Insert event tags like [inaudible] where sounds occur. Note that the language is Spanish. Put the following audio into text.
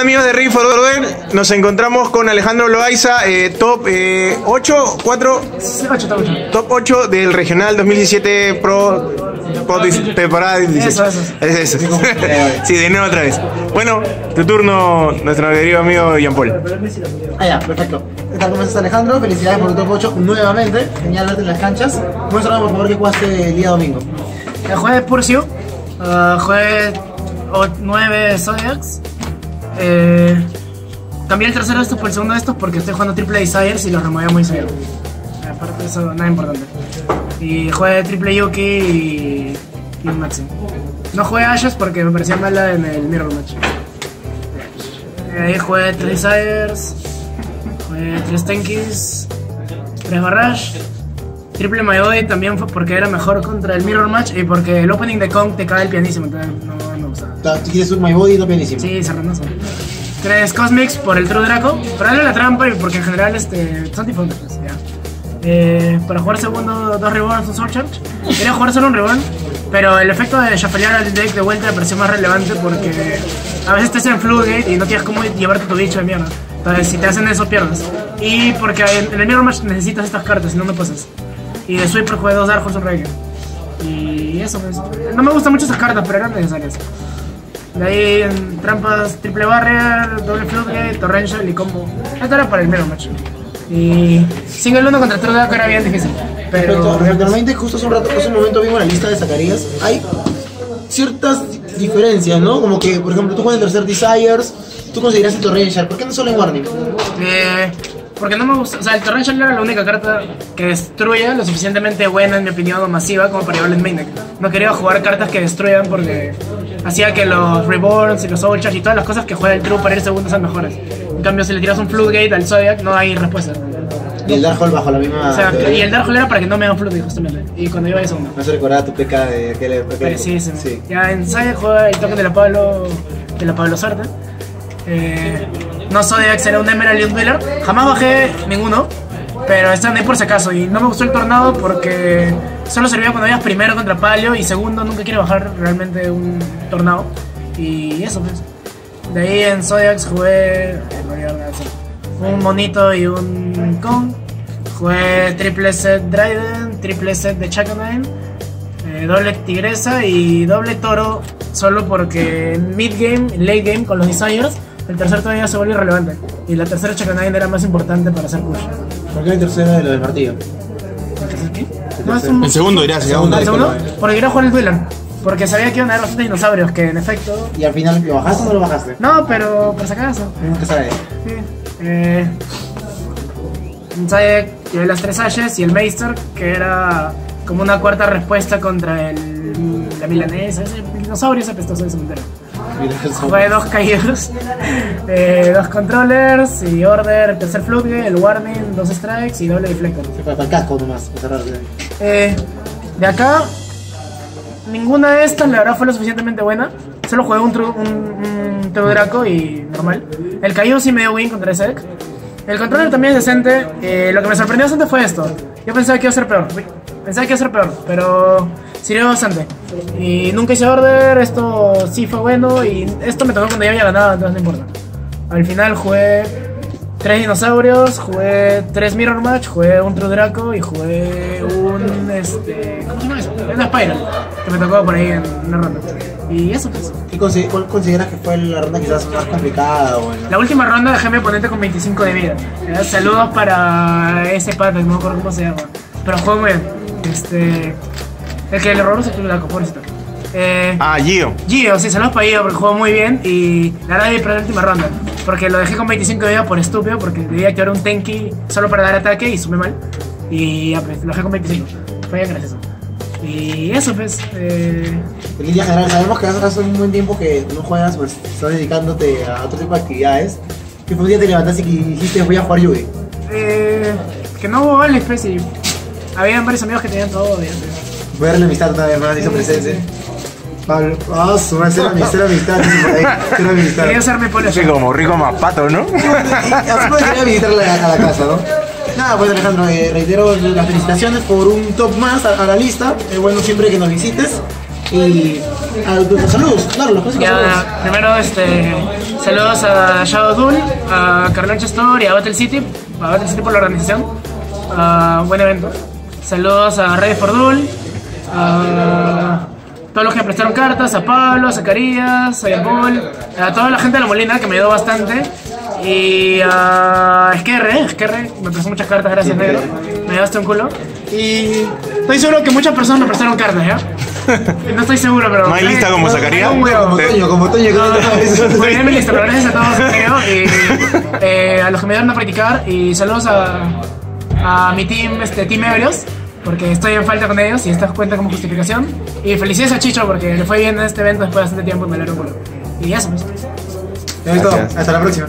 Hola amigos de Ring for Order, nos encontramos con Alejandro Loaiza, eh, top eh, 8, 4, 8, top 8. top 8 del Regional 2017 Pro, Pro dis- temporada 16. Eso, eso. Es eso. [laughs] sí, de nuevo otra vez. Bueno, tu turno, nuestro querido amigo Jean Paul. Ah, ya, perfecto. ¿Qué tal? ¿Cómo estás, Alejandro? Felicidades por tu top 8 nuevamente. Genial verte en las canchas. Muéstranos, por favor, qué jugaste el día domingo. El jueves Purcio, uh, jueves 9 Zodiacs. Eh, cambié el tercero de estos por el segundo de estos porque estoy jugando triple Desires y los removí muy seguido. Aparte de eso, nada importante. Y jugué triple Yuki y, y. No jugué Ashes porque me parecía mala en el Mirror Match. Eh, Ahí jugué 3 Desires, jugué 3 Tenkis, 3 Barrage. Triple My Boy también fue porque era mejor contra el Mirror Match y porque el opening de Kong te cae el pianísimo, entonces no gustaba. Ta- Si quieres un My Body, no pianísimo. Sí, cerranoso. Tres Cosmics por el True Draco, para darle la trampa y porque en general este, son difuntos. ya. Eh, para jugar segundo, dos Reborns, un Sword Charge. Quería jugar solo un Reborn, pero el efecto de shufflear al deck de vuelta me pareció más relevante porque a veces estás en Floodgate y no tienes cómo llevarte tu bicho de mierda. Entonces, si te hacen eso, pierdes. Y porque en, el Mirror Match necesitas estas cartas, si no, no pasas. Y de Sweeper jugué dos Dark Horse un Regen. Y eso, pues. No me gustan mucho esas cartas, pero eran necesarias. De ahí en trampas triple barrier, doble floodgate, torrential y combo. Esto era para el mero match. Y single uno contra True Draco era bien difícil. Pero. Mind, justo hace un rato, hace un momento vimos la lista de Zacarías. Hay ciertas diferencias, ¿no? Como que, por ejemplo, tú juegas en tercer Desires, tú consideras el Torrential. ¿Por qué no solo en Warning? Eh, porque no me gusta. O sea, el torrential era la única carta que destruya lo suficientemente buena, en mi opinión, o masiva como para llevarle en main deck. No quería jugar cartas que destruyan porque hacía que los Reborns y los Soul Charge y todas las cosas que juega el True para ir segundo sean mejores. En cambio, si le tiras un Floodgate al Zodiac, no hay respuesta. Y el Dark Hole bajo la misma. O sea, teoría. y el Dark Hole era para que no me hagan Floodgate, justamente. Y cuando iba de segundo. Me hace recordar a tu PK de aquel. aquel- Pero sí, sí. sí. Ya en Zodiac juega el token de la Pablo, de la Pablo Suerte. Eh, no Zodiac será un Emerald y un. Jamás bajé ninguno, pero están ahí por si acaso. Y no me gustó el tornado porque solo servía cuando ibas primero contra Palio y segundo nunca quiere bajar realmente un tornado. Y eso pues. De ahí en Zodiacs jugué. Un monito y un Kong. Jugué triple set Dryden, triple set de Chakanine. Eh, doble tigresa y doble toro solo porque mid game, late game con los desires, el tercer todavía se vuelve irrelevante. Y la tercera Chakanine era más importante para hacer push. ¿Por qué el tercero de lo del martillo? ¿El tercer qué? No, es un... En segundo irás, Segundo. ¿El segundo? Porque quería jugar el Dweller. Porque sabía que iban a haber bastantes dinosaurios, que en efecto... ¿Y al final lo bajaste o no lo bajaste? No, pero por si acaso. Nunca sabe. Sí. Eh, Inside llevé las tres Ashes y el Meister, que era como una cuarta respuesta contra el, la milanesa, ese dinosaurio ese apestoso de cementerio. Jugué dos caídos, eh, dos controllers y order, tercer floodgate, el warning, dos strikes y doble deflector. Se fue para el casco nomás, para cerrar. Eh, de acá, ninguna de estas la verdad fue lo suficientemente buena. Solo jugué un, un, un True Draco y normal. El caído sí me dio win contra ese deck. El controller también es decente. Eh, lo que me sorprendió bastante fue esto. Yo pensaba que iba a ser peor. Pensaba que iba a ser peor, pero sirvió bastante. Y nunca hice order, esto sí fue bueno y esto me tocó cuando ya había ganado, entonces no importa. Al final jugué tres dinosaurios, jugué tres Mirror Match, jugué un True Draco y jugué un. Este, ¿Cómo se llama eso? Una Spiral, que me tocó por ahí en una ronda. Y eso pues. ¿Qué consi- ¿Cuál consideras que fue la ronda quizás más complicada? O en la- última ronda dejé mi oponente con 25 de vida. Eh, Saludos para ese pata, no me acuerdo cómo se llama. Pero juego muy bien. Este. El que le robó True Draco, pobrecito. Eh, Ah, Gio. Gio, sí, saludos para Gio porque jugó muy bien y la verdad perder la última ronda. Porque lo dejé con 25 de vida por estúpido, porque debía activar un Tenki solo para dar ataque y sumé mal. Y ya, pues, lo dejé con 25. Fue bien gracioso. Y eso, pues. Eh, En línea general, sabemos que hace un buen tiempo que no juegas, pues estás dedicándote a otro tipo de actividades. Que un día te levantaste y dijiste voy a jugar Yugi. eh, que no hubo vales, pues, y habían varios amigos que tenían todo. y, pues, Voy a darle amistad una vez más, hizo presencia. Pablo, ah, su madre, cero [laughs] amistad, cero amistad, dice por ahí, cero amistad. Quería hacerme polo Sí, como rico más pato, ¿no? Y así puede querer visitarle a, a la casa, ¿no? Nada, pues Alejandro, eh, reitero las felicitaciones por un top más a, a la lista. Es bueno siempre que nos visites. Y a tus saludos, claro, los clásicos saludos. Ya, primero, este, saludos a Shadow Duel, a Carlanche Store y a Battle City, a Battle City por la organización. Ah, buen evento. Saludos a Ready for Duel, a todos los que me prestaron cartas, a Pablo, a Zacarías, a Paul, a toda la gente de la Molina que me ayudó bastante. Y a Esquerre, Esquerre, me prestó muchas cartas, gracias negro. Me ayudaste un culo. Y estoy seguro que muchas personas me prestaron cartas, ¿ya? [laughs] No estoy seguro, pero. ¿No hay lista como Zacarías? Huevo. Como Toño, como Toño, no bien, Pues, mi lista, pero gracias a todos creo, y eh, a los que me dieron a practicar y saludos a, a mi team, este, Team Ebrios, porque estoy en falta con ellos y esta cuenta como justificación. Y felicidades a Chicho porque le fue bien en este evento después de bastante tiempo y me por Y eso, pues. Eso es todo. Gracias. Hasta la próxima.